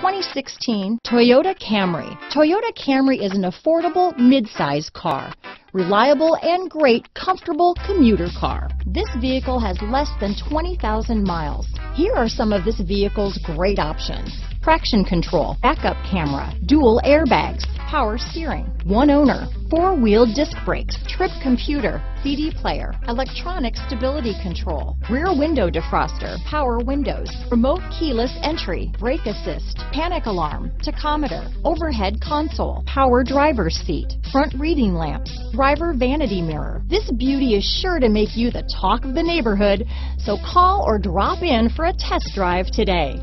2016 Toyota Camry. Toyota Camry is an affordable mid-size car. Reliable and great comfortable commuter car. This vehicle has less than 20,000 miles. Here are some of this vehicle's great options. Traction control, backup camera, dual airbags, power steering, one owner, four-wheel disc brakes, trip computer, CD player, electronic stability control, rear window defroster, power windows, remote keyless entry, brake assist, panic alarm, tachometer, overhead console, power driver's seat, front reading lamps, driver vanity mirror. This beauty is sure to make you the talk of the neighborhood, so call or drop in for a test drive today.